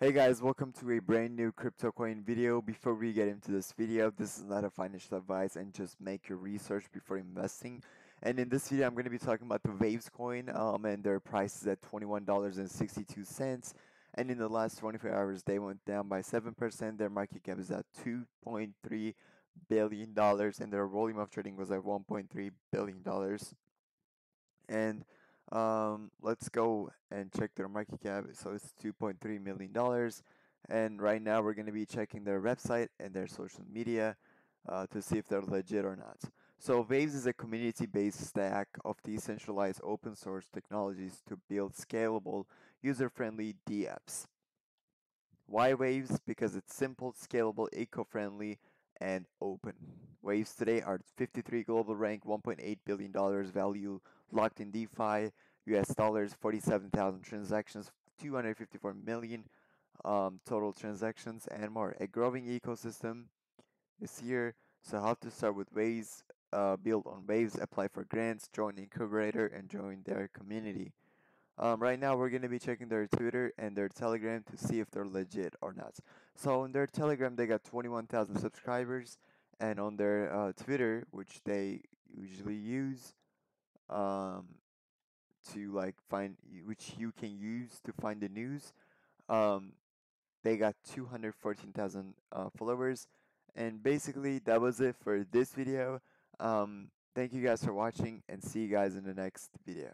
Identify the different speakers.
Speaker 1: Hey guys, welcome to a brand new crypto coin video. Before we get into this video, this is not a financial advice and just make your research before investing. And in this video, I'm going to be talking about the Waves coin um, and their price is at $21.62. And in the last 24 hours, they went down by 7%. Their market cap is at $2.3 billion and their volume of trading was at $1.3 billion. And um, let's go and check their market cap. So it's $2.3 million. And right now we're going to be checking their website and their social media uh, to see if they're legit or not. So Waves is a community-based stack of decentralized open source technologies to build scalable, user-friendly dApps. Why Waves? Because it's simple, scalable, eco-friendly, and open. Waves today are 53 global rank, $1.8 billion value locked in DeFi, US dollars, 47,000 transactions, 254 million um, total transactions, and more. A growing ecosystem is here. So how to start with Waves, uh, build on Waves, apply for grants, join incubator, and join their community. Um, right now, we're going to be checking their Twitter and their Telegram to see if they're legit or not. So on their Telegram, they got 21,000 subscribers, and on their uh, Twitter, which they usually use um, to like find, which you can use to find the news, um, they got 214,000 uh, followers. And basically, that was it for this video. Um, thank you guys for watching, and see you guys in the next video.